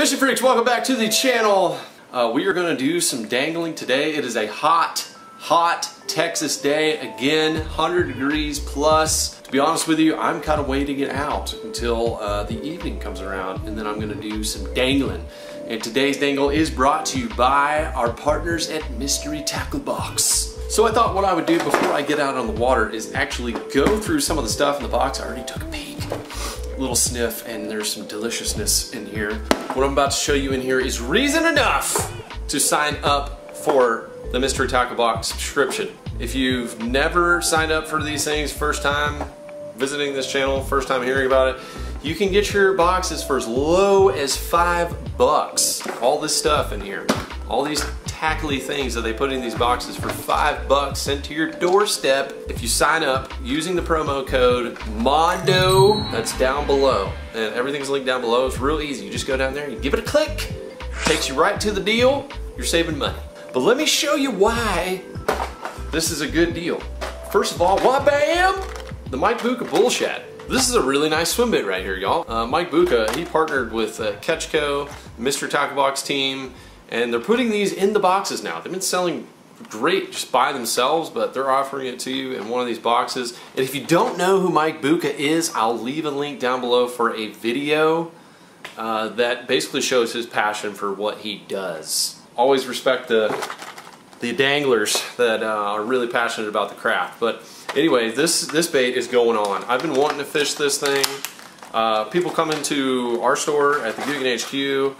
Fishing freaks, welcome back to the channel. Uh, we are going to do some dangling today. It is a hot, hot Texas day. Again, 100 degrees plus. To be honest with you, I'm kind of waiting it out until uh, the evening comes around and then I'm going to do some dangling. And today's dangle is brought to you by our partners at Mystery Tackle Box. So I thought what I would do before I get out on the water is actually go through some of the stuff in the box. I already took a peek little sniff and there's some deliciousness in here. What I'm about to show you in here is reason enough to sign up for the Mystery Tackle Box subscription. If you've never signed up for these things, first time visiting this channel, first time hearing about it, you can get your boxes for as low as five bucks. All this stuff in here, all these tackly things that they put in these boxes for five bucks sent to your doorstep if you sign up using the promo code MONDO. That's down below. And everything's linked down below. It's real easy. You just go down there you give it a click. Takes you right to the deal. You're saving money. But let me show you why this is a good deal. First of all why bam the Mike Bucca Bull Shad. This is a really nice swim bait right here, y'all. Uh, Mike Bucca, he partnered with uh, Catchco, Mr. Tackle Box team, and they're putting these in the boxes now. They've been selling great just by themselves, but they're offering it to you in one of these boxes. And if you don't know who Mike Bucca is, I'll leave a link down below for a video uh, that basically shows his passion for what he does. Always respect the the danglers that uh, are really passionate about the craft. But anyway, this this bait is going on. I've been wanting to fish this thing. Uh, people come into our store at the Googan HQ.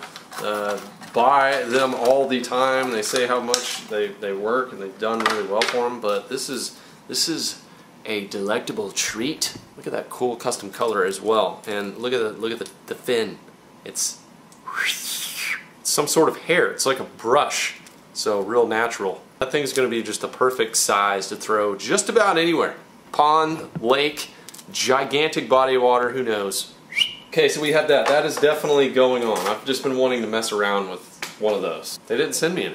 Buy them all the time. They say how much they, they work and they've done really well for them, but this is this is a delectable treat. Look at that cool custom color as well. And look at the look at the, the fin. It's some sort of hair. It's like a brush. So real natural. That thing's gonna be just a perfect size to throw just about anywhere. Pond, lake, gigantic body of water, who knows. Okay, so we have that. That is definitely going on. I've just been wanting to mess around with one of those. They didn't send me any.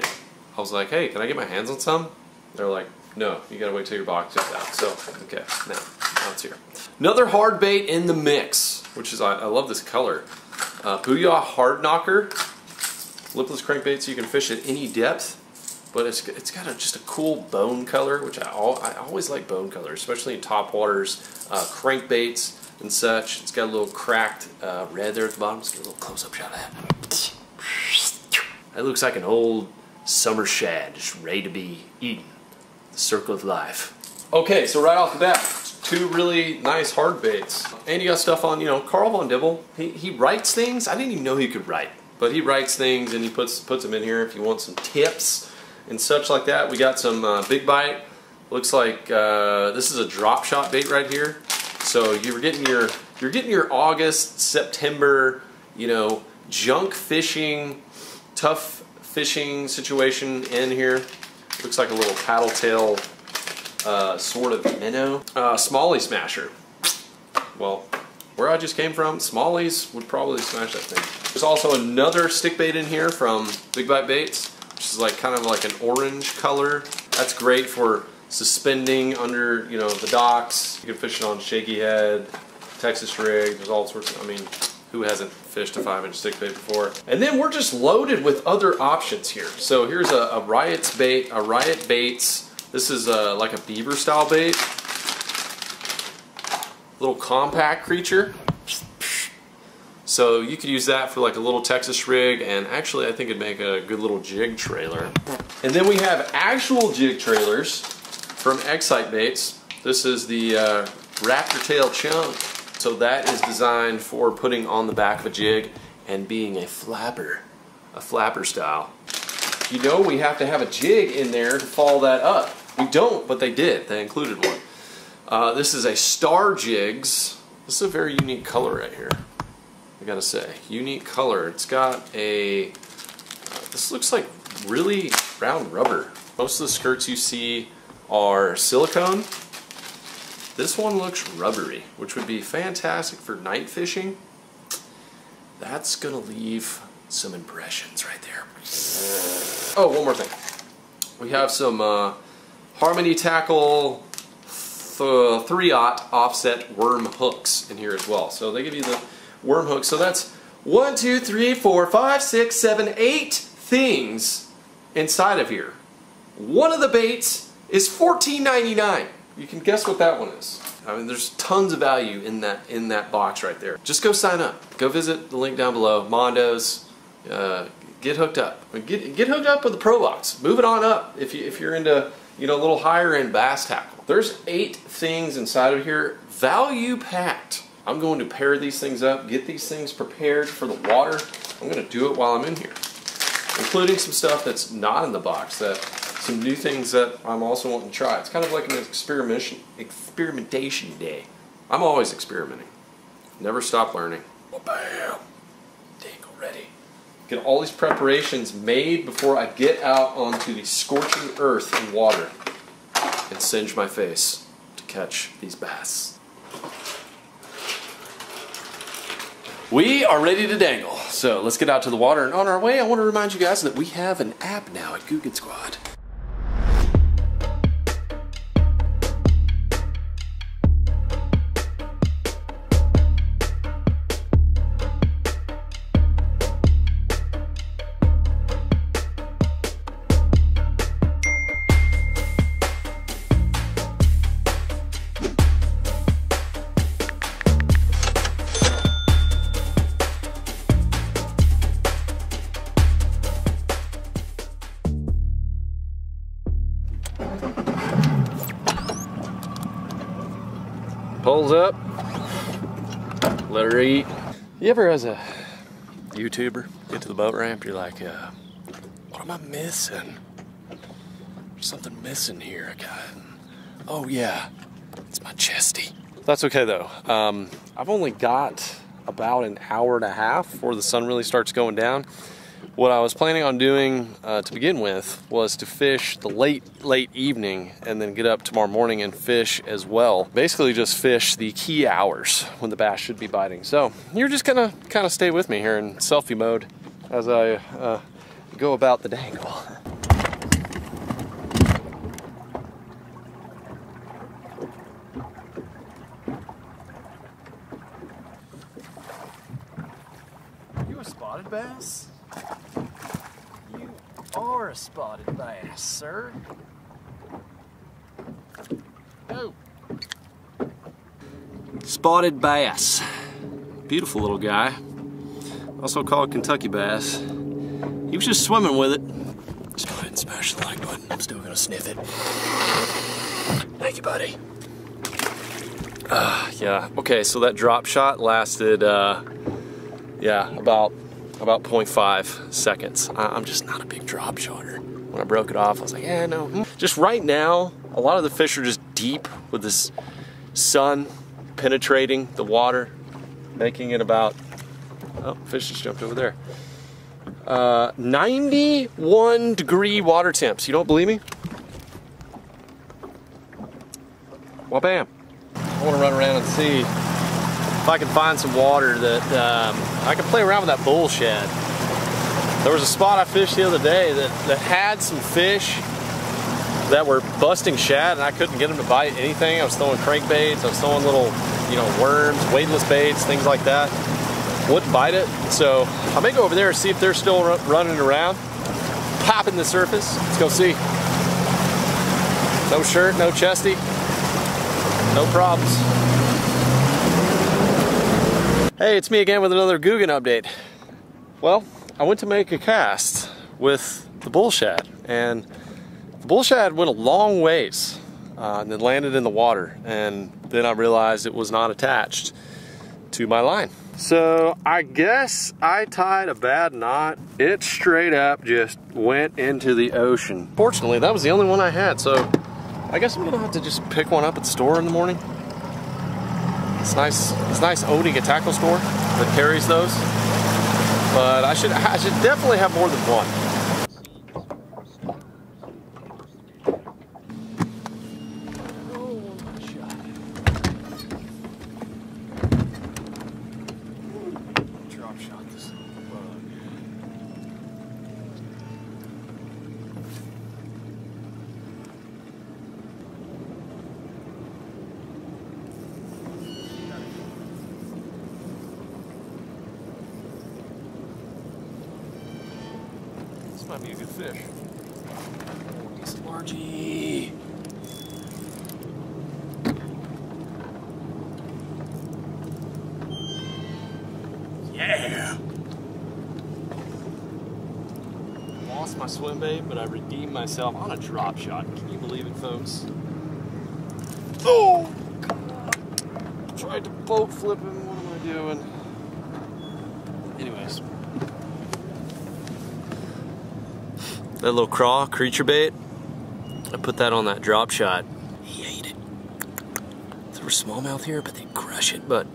I was like, hey, can I get my hands on some? They're like, no, you gotta wait till your box gets out. So, okay, now, now it's here. Another hard bait in the mix, which is, I, I love this color. Uh, Booyah Hard Knocker. Lipless crankbait so you can fish at any depth but it's, it's got a, just a cool bone color, which I, I always like bone colors, especially in top waters, uh, crankbaits, and such. It's got a little cracked uh, red there at the bottom. Let's get a little close-up shot of that. That looks like an old summer shad, just ready to be eaten. The circle of life. Okay, so right off the bat, two really nice hard baits. And you got stuff on, you know, Carl Von Dibble. He, he writes things. I didn't even know he could write. But he writes things and he puts puts them in here if you want some tips and such like that. We got some uh, big bite. Looks like uh, this is a drop shot bait right here. So you're getting your you're getting your August, September, you know, junk fishing, tough fishing situation in here. Looks like a little paddle tail uh, sort of minnow. Uh, Smallie Smasher. Well, where I just came from, Smallies would probably smash that thing. There's also another stick bait in here from Big Bite Baits, which is like kind of like an orange color. That's great for suspending under, you know, the docks. You can fish it on shaky head, Texas rig, there's all sorts of, I mean, who hasn't fished a five inch stick bait before? And then we're just loaded with other options here. So here's a, a Riot's bait, a Riot Baits. This is a, like a beaver style bait. Little compact creature. So you could use that for like a little Texas rig and actually I think it'd make a good little jig trailer. And then we have actual jig trailers from Excite Baits. This is the uh, Raptor Tail Chunk. So that is designed for putting on the back of a jig and being a flapper, a flapper style. You know we have to have a jig in there to follow that up. We don't, but they did. They included one. Uh, this is a Star Jigs. This is a very unique color right here. I gotta say, unique color. It's got a, this looks like really brown rubber. Most of the skirts you see are silicone. This one looks rubbery, which would be fantastic for night fishing. That's gonna leave some impressions right there. Oh, one more thing. We have some uh, Harmony Tackle th 3 aught offset worm hooks in here as well. So they give you the worm hook. So that's one, two, three, four, five, six, seven, eight things inside of here. One of the baits is $14.99. You can guess what that one is. I mean, there's tons of value in that in that box right there. Just go sign up. Go visit the link down below. Mondo's. Uh, get hooked up. Get get hooked up with the Pro Box. Move it on up if you if you're into you know a little higher end bass tackle. There's eight things inside of here, value packed. I'm going to pair these things up, get these things prepared for the water. I'm going to do it while I'm in here, including some stuff that's not in the box that some new things that I'm also wanting to try. It's kind of like an experimentation experimentation day. I'm always experimenting. Never stop learning. Bam! Dangle ready. Get all these preparations made before I get out onto the scorching earth and water and singe my face to catch these bass. We are ready to dangle, so let's get out to the water. And on our way, I want to remind you guys that we have an app now at Googan Squad. Pulls up, let her eat. You ever, as a YouTuber, get to the boat ramp, you're like, uh, what am I missing? There's something missing here. I got, oh yeah, it's my chesty. That's okay though. Um, I've only got about an hour and a half before the sun really starts going down. What I was planning on doing uh, to begin with was to fish the late, late evening and then get up tomorrow morning and fish as well. Basically just fish the key hours when the bass should be biting. So you're just gonna kind of stay with me here in selfie mode as I uh, go about the dangle. You a spotted bass? You are a spotted bass, sir. Oh. Spotted bass. Beautiful little guy. Also called Kentucky bass. He was just swimming with it. Let's go ahead and smash the like button. I'm still gonna sniff it. Thank you, buddy. Uh, yeah, okay, so that drop shot lasted, uh, yeah, about about 0.5 seconds. I'm just not a big drop shotter. When I broke it off, I was like, yeah, no. Just right now, a lot of the fish are just deep with this sun penetrating the water, making it about, oh, fish just jumped over there. Uh, 91 degree water temps. You don't believe me? Well, bam. I want to run around and see if I can find some water that um, I can play around with that bull shad. There was a spot I fished the other day that, that had some fish that were busting shad and I couldn't get them to bite anything. I was throwing crankbaits, I was throwing little, you know, worms, weightless baits, things like that. Wouldn't bite it. So I may go over there and see if they're still ru- running around, popping the surface. Let's go see. No shirt, no chesty, no problems. Hey, it's me again with another Googan update. Well, I went to make a cast with the bull shad, and the bull shad went a long ways uh, and then landed in the water, and then I realized it was not attached to my line. So I guess I tied a bad knot. It straight up just went into the ocean. Fortunately, that was the only one I had, so I guess I'm gonna have to just pick one up at the store in the morning. It's nice. It's nice owning a tackle store that carries those. But I should I should definitely have more than one. This might be a good fish. Oh, some largie. Yeah. Lost my swim bait, but I redeemed myself on a drop shot. Can you believe it, folks? Oh! God. Tried to boat flip him. What am I doing? Anyways. That little craw, creature bait, I put that on that drop shot. He ate it. There was smallmouth here, but they crush it. But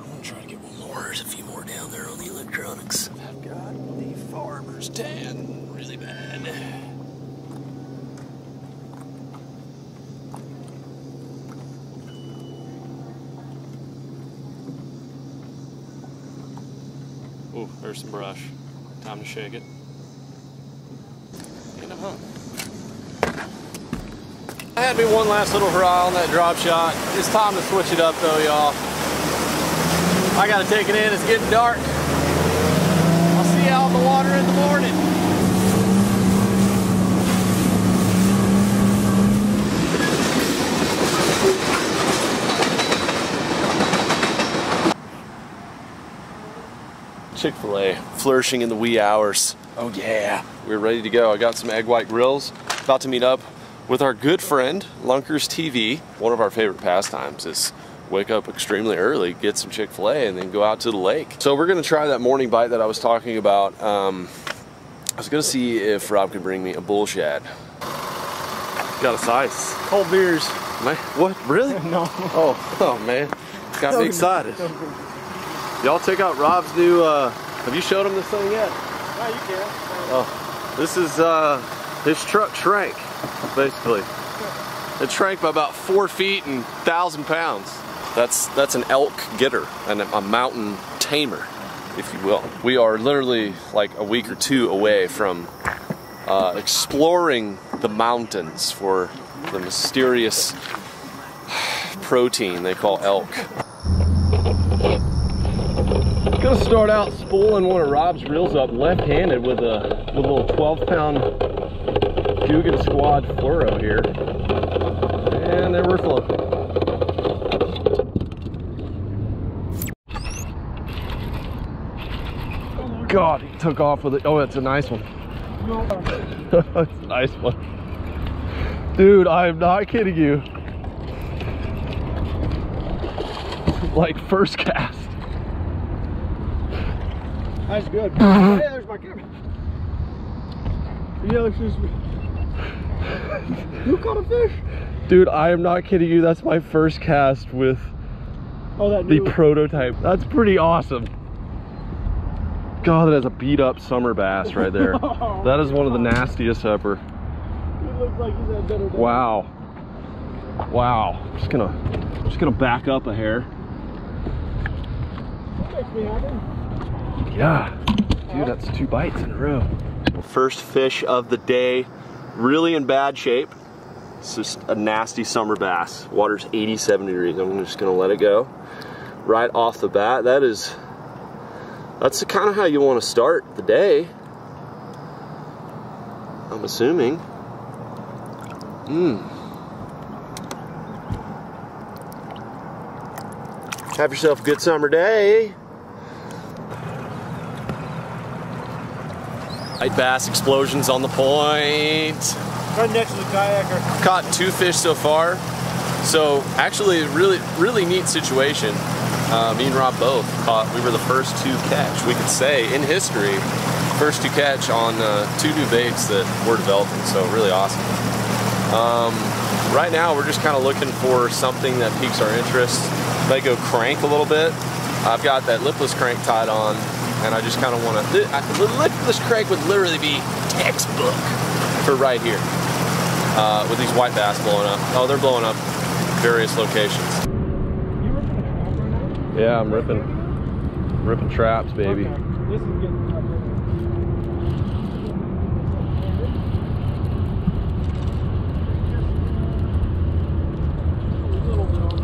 I'm gonna try to get one more. There's a few more down there on the electronics. I've got the farmer's tan really bad. Ooh, there's some brush. Time to shake it. I'm. I had me one last little hurrah on that drop shot. It's time to switch it up though, y'all. I gotta take it in, it's getting dark. I'll see you out in the water in the morning. Chick-fil-A, flourishing in the wee hours. Oh yeah, we're ready to go. I got some egg white grills. About to meet up with our good friend, Lunkers TV. One of our favorite pastimes is wake up extremely early, get some Chick-fil-A, and then go out to the lake. So we're gonna try that morning bite that I was talking about. Um, I was gonna see if Rob could bring me a bull shad. Got a size. Cold beers. Man, what, really? No. Oh, oh man, got me excited. Y'all check out Rob's new, uh, have you showed him this thing yet? Oh, this is, uh, his truck shrank, basically. It shrank by about four feet and thousand pounds. That's, that's an elk getter and a mountain tamer, if you will. We are literally like a week or two away from uh, exploring the mountains for the mysterious protein they call elk. Gonna start out spooling one of Rob's reels up left-handed with a with a little 12-pound Googan Squad fluoro here, and there we're floating. God, he took off with it. Oh, that's a nice one. That's a nice one. Dude, I am not kidding you. Like first cast. That's good. Uh-huh. hey, there's my camera. Yeah, it's just. You caught a fish? Dude, I am not kidding you. That's my first cast with Oh, that the prototype. That's pretty awesome. God, that is a beat up summer bass right there. Oh, that is one of the nastiest ever. Like he's had better days. Wow. Wow. Just gonna just gonna back up a hair. That makes me happy. Yeah. Dude, that's two bites in a row. First fish of the day. Really in bad shape. It's just a nasty summer bass. Water's 87 degrees. I'm just gonna let it go. Right off the bat, that is, that's kind of how you want to start the day. I'm assuming. Mmm. Have yourself a good summer day. White bass explosions on the point. Right next to the kayaker. Caught two fish so far. So actually, really, really neat situation. Uh, me and Rob both caught. We were the first to catch. We could say in history, first to catch on uh, two new baits that we're developing. So really awesome. Um, right now, we're just kind of looking for something that piques our interest. May go crank a little bit. I've got that lipless crank tied on, and I just kind of want to. The lipless crank would literally be textbook for right here uh, with these white bass blowing up. Oh, they're blowing up various locations. You ripping a trap right now? Yeah, I'm ripping, ripping traps, baby. Okay. This is getting up there.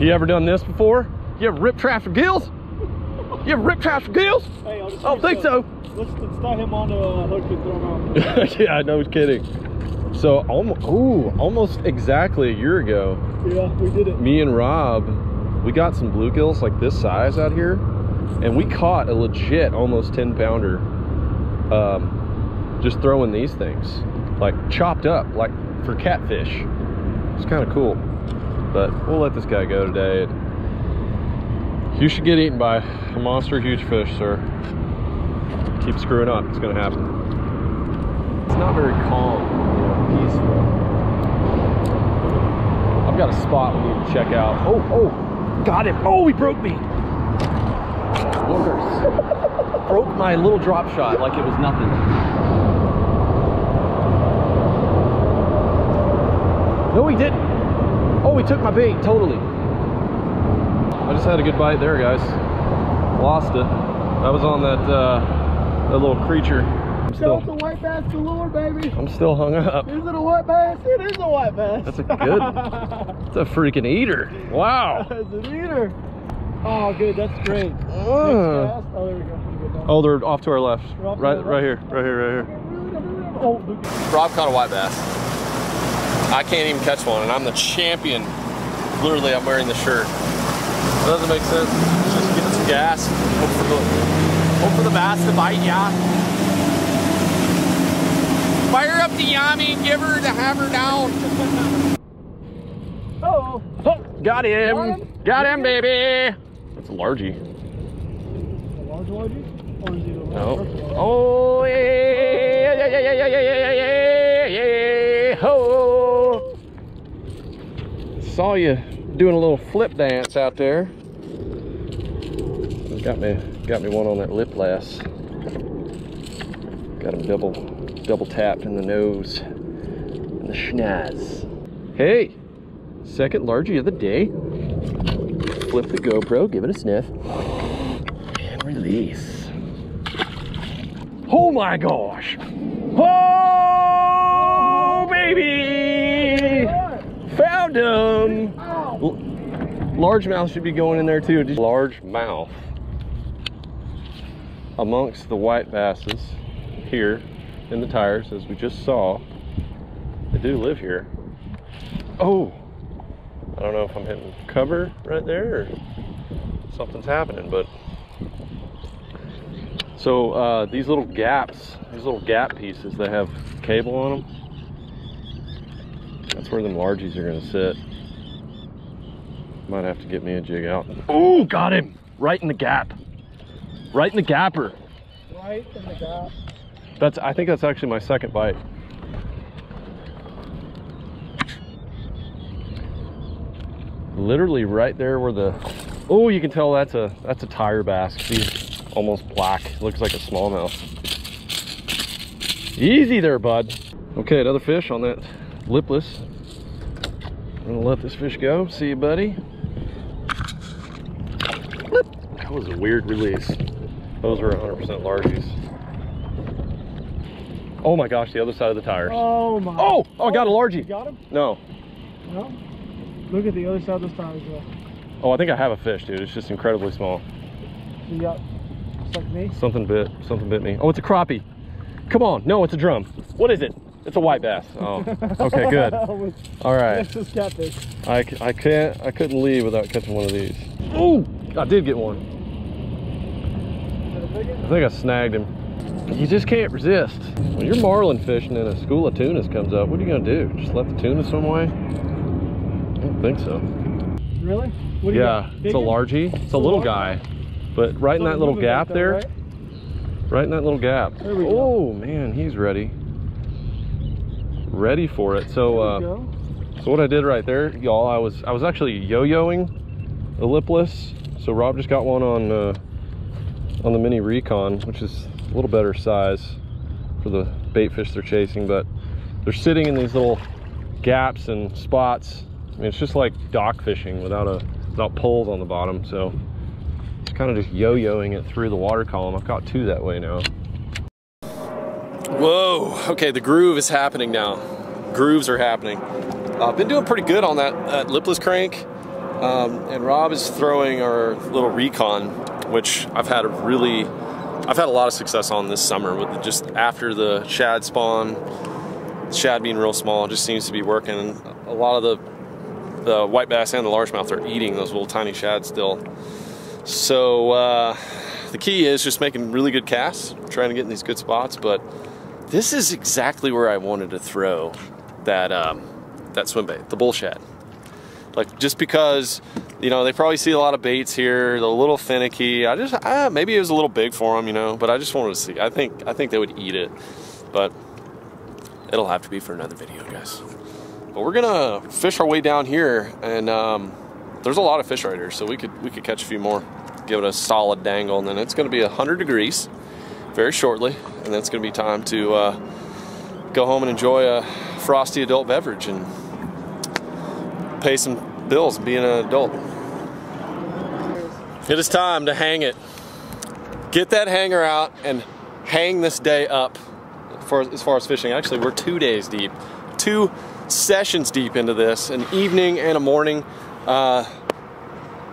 You ever done this before? You ever ripped traps for gills? You have rip traps gills? Hey, I'll just I don't think so. Let's, let's tie him on a hook and throw him out. yeah, I no kidding. So, almost, ooh, almost exactly a year ago, Yeah, we did it. me and Rob, we got some bluegills like this size out here, and we caught a legit almost 10 pounder um, just throwing these things, like chopped up, like for catfish. It's kind of cool, but we'll let this guy go today. You should get eaten by a monster huge fish, sir. Keep screwing up, it's gonna happen. It's not very calm, you know, peaceful. I've got a spot we need to check out. Oh, oh, got him. Oh, he broke me. Broke my little drop shot like it was nothing. No, he didn't. Oh, he took my bait, totally. I just had a good bite there, guys. Lost it. I was on that, uh, that little creature. I'm still, it's a white bass galore, baby. I'm still hung up. Is it a white bass? It is a white bass. That's a good, it's a freaking eater. Wow. It's an eater. Oh, good. That's great. Uh. Oh, there we go. We go down. oh, they're off to our left. They're off to Right, our right here, right here, right here. Oh. Rob caught a white bass. I can't even catch one, and I'm the champion. Literally, I'm wearing the shirt. That doesn't make sense. Just get some gas. Hope for the, hope for the bass to bite ya. Fire up the yummy and give her the hammer down. Oh, Oh, got him. Got him? Got him, baby. That's a largie. a large largie? Or is it a No. large? Oh, yeah, yeah, yeah, yeah, yeah, yeah, yeah, yeah, yeah, ho. Saw you doing a little flip dance out there. Got me, got me one on that lip lass. Got him double, double tapped in the nose and the schnoz. Hey, second largie of the day. Flip the GoPro, give it a sniff, and release. Oh my gosh! Oh, baby! Found him! Largemouth should be going in there too. Just largemouth amongst the white basses here in the tires, as we just saw. They do live here. Oh! I don't know if I'm hitting cover right there or something's happening, but so uh, these little gaps, these little gap pieces that have cable on them, that's where them largies are gonna sit. Might have to get me a jig out. Oh, got him! Right in the gap. Right in the gapper. Right in the gap. That's I think that's actually my second bite. Literally right there where the oh you can tell that's a that's a tire bass. He's almost black. Looks like a smallmouth. Easy there, bud. Okay, another fish on that lipless. I'm gonna let this fish go. See you, buddy. That was a weird release. Those were 100% largies. Oh my gosh, the other side of the tires. Oh my. Oh, oh, I got a oh, You largie. got him? No. No. Look at the other side of the tires well. Oh, I think I have a fish, dude. It's just incredibly small. You got like me. Something bit, something bit me. Oh, it's a crappie. Come on. No, it's a drum. What is it? It's a white bass. Oh, okay, good. All right. That's just catfish. I, I can't, I couldn't leave without catching one of these. Oh, I did get one. Is that a big one? I think I snagged him. You just can't resist. When you're marlin fishing and a school of tunas comes up, what are you gonna do? Just let the tuna swim away? I don't think so. Really? What do Yeah, it's a largie. It's a little guy. But right in that little gap there, right? right in that little gap. There we go. Oh man, he's ready. Ready for it. So uh so what I did right there, y'all, I was I was actually yo-yoing the lipless. So Rob just got one on uh on the mini recon, which is a little better size for the bait fish they're chasing, but they're sitting in these little gaps and spots. I mean, it's just like dock fishing without a without poles on the bottom. So it's kind of just yo-yoing it through the water column. I've caught two that way now. Whoa, okay, the groove is happening now. Grooves are happening. I've uh, been doing pretty good on that, that lipless crank. Um, and Rob is throwing our little recon which I've had a really, I've had a lot of success on this summer with just after the shad spawn, shad being real small, just seems to be working. A lot of the, the white bass and the largemouth are eating those little tiny shad still. So uh, the key is just making really good casts, trying to get in these good spots, but this is exactly where I wanted to throw that um, that swim bait, the bull shad. Like just because, you know, they probably see a lot of baits here, they're a little finicky. I just, uh, maybe it was a little big for them, you know, but I just wanted to see. I think, I think they would eat it, but it'll have to be for another video, guys. But we're gonna fish our way down here, and um, there's a lot of fish right here, so we could we could catch a few more, give it a solid dangle, and then it's gonna be 100 degrees very shortly, and then it's gonna be time to uh, go home and enjoy a frosty adult beverage and pay some bills being an adult. It is time to hang it. Get that hanger out and hang this day up for as far as fishing. Actually, we're two days deep, two sessions deep into this, an evening and a morning. Uh,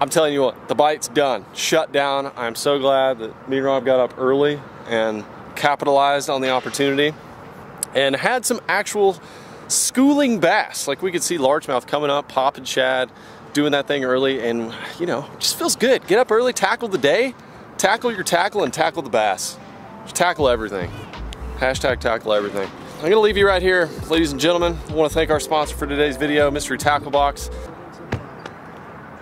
I'm telling you what, the bite's done, shut down. I'm so glad that me and Rob got up early and capitalized on the opportunity and had some actual schooling bass. Like we could see largemouth coming up, popping shad, doing that thing early, and you know, just feels good. Get up early, tackle the day, tackle your tackle, and tackle the bass. Just tackle everything. Hashtag tackle everything. I'm gonna leave you right here, ladies and gentlemen. I wanna thank our sponsor for today's video, Mystery Tackle Box.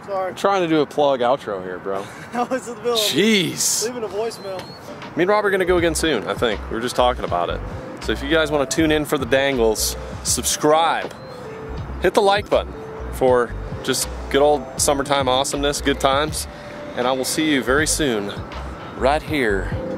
Sorry. I'm trying to do a plug outro here, bro. How was the bill? Jeez. Leaving a voicemail. Me and Rob are gonna go again soon, I think. We were just talking about it. So if you guys wanna tune in for the dangles, subscribe, hit the like button for just good old summertime awesomeness, good times, and I will see you very soon right here